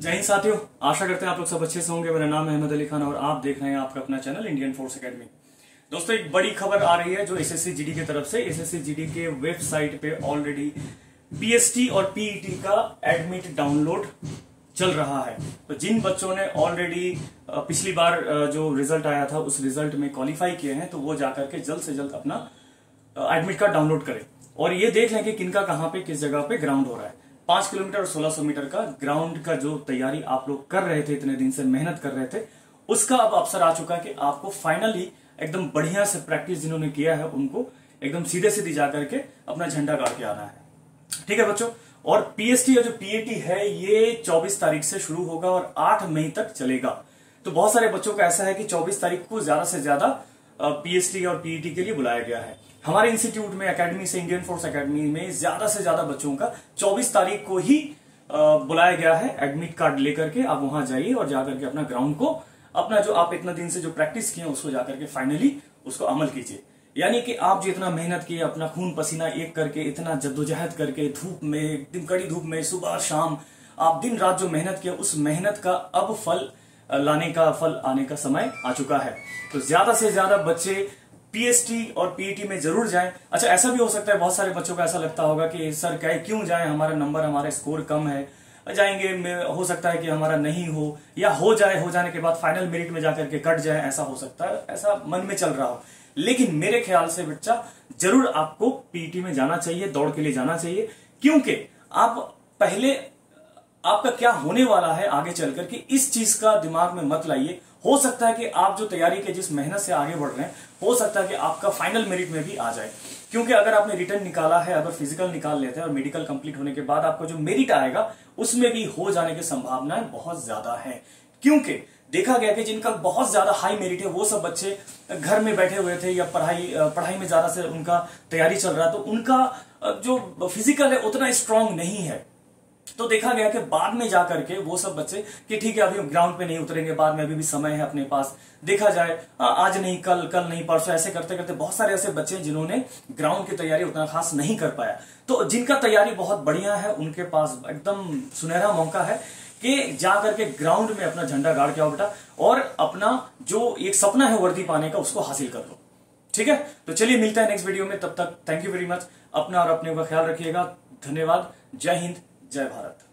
जय हिंद साथियों, आशा करते हैं आप लोग सब अच्छे से होंगे। मेरा नाम है अहमद अली खान और आप देख रहे हैं आपका अपना चैनल इंडियन फोर्स एकेडमी। दोस्तों, एक बड़ी खबर आ रही है जो एसएससी जीडी की तरफ़ से। एसएससी जीडी के वेबसाइट पे ऑलरेडी पीएसटी और पीईटी का एडमिट डाउनलोड चल रहा है। तो जिन बच्चों ने ऑलरेडी पिछली बार जो रिज़ल्ट आया था, उस रिज़ल्ट में क्वालिफाई किए हैं तो वो जाकर के जल्द से जल्द अपना एडमिट कार्ड डाउनलोड करें। और ये देख लें कि किनका कहाँ पे, किस जगह पे ग्राउंड हो रहा है। पाँच किलोमीटर और सोलह सौ मीटर का ग्राउंड का जो तैयारी आप लोग कर रहे थे, इतने दिन से मेहनत कर रहे थे, उसका अब अवसर आ चुका है कि आपको फाइनली एकदम बढ़िया से प्रैक्टिस जिन्होंने किया है, उनको एकदम सीधे सीधे जाकर के अपना झंडा गाड़ के आना है। ठीक है बच्चों? और पीएसटी या जो पीएटी है, ये 24 तारीख से शुरू होगा और 8 मई तक चलेगा। तो बहुत सारे बच्चों का ऐसा है कि 24 तारीख को ज़्यादा से ज़्यादा पीएसटी और पीईटी के लिए बुलाया गया है। हमारे इंस्टीट्यूट में एकेडमी से इंडियन फोर्स एकेडमी में ज़्यादा से ज़्यादा बच्चों का 24 तारीख को ही बुलाया गया है एडमिट कार्ड लेकर के। आप वहाँ जाइए और जाकर के अपना ग्राउंड को, अपना जो आप इतना दिन से जो प्रैक्टिस किए उसको जाकर के फाइनली उसको अमल कीजिए। यानी कि आप जो इतना मेहनत किए, अपना खून पसीना एक करके, इतना जद्दोजहद करके, धूप में, दिन कड़ी धूप में, सुबह, शाम, आप दिन रात जो मेहनत किया उस मेहनत का अब फल लाने का, फल आने का समय आ चुका है। तो ज़्यादा से ज़्यादा बच्चे पीएसटी और पीईटी में ज़रूर जाएँ। अच्छा ऐसा भी हो सकता है, बहुत सारे बच्चों को ऐसा लगता होगा कि, सर, क्या क्यों जाएँ? हमारा नंबर, हमारा स्कोर कम है। जाएँगे हो सकता है कि हमारा नहीं हो, या हो जाए, हो जाने के बाद फाइनल मेरिट में जाकर के कट जाए। ऐसा हो सकता है, ऐसा मन में चल रहा हो। लेकिन मेरे ख्याल से बच्चा, ज़रूर आपको पीटी में जाना चाहिए, दौड़ के लिए जाना चाहिए, क्योंकि आप पहले आपका क्या होने वाला है आगे चलकर के इस चीज़ का दिमाग में मत लाइए। हो सकता है कि आप जो तैयारी के जिस मेहनत से आगे बढ़ रहे हैं, हो सकता है कि आपका फाइनल मेरिट में भी आ जाए। क्योंकि अगर आपने रिटर्न निकाला है, अगर फ़िज़िकल निकाल लेते हैं और मेडिकल कंप्लीट होने के बाद आपका जो मेरिट आएगा, उसमें भी हो जाने की संभावनाएँ बहुत ज़्यादा है। क्योंकि देखा गया कि जिनका बहुत ज़्यादा हाई मेरिट है, वो सब बच्चे घर में बैठे हुए थे या पढ़ाई पढ़ाई में ज़्यादा से उनका तैयारी चल रहा तो उनका, जो फ़िज़िकल है, उतना स्ट्रांग नहीं है। तो देखा गया कि बाद में जाकर के वो सब बच्चे कि ठीक है, अभी ग्राउंड पे नहीं उतरेंगे, बाद में अभी भी समय है अपने पास, देखा जाए आज नहीं, कल कल नहीं, परसों ऐसे करते करते बहुत सारे ऐसे बच्चे जिन्होंने ग्राउंड की तैयारी उतना खास नहीं कर पाया। तो जिनका तैयारी बहुत बढ़िया है, उनके पास एकदम सुनहरा मौका है कि जाकर के ग्राउंड में अपना झंडा गाड़ के आओ बेटा, और अपना जो एक सपना है वर्दी पाने का, उसको हासिल कर लो। ठीक है? तो चलिए मिलता है नेक्स्ट वीडियो में, तब तक थैंक यू वेरी मच अपना और अपने का ख्याल रखिएगा। धन्यवाद। जय हिंद। जय भारत।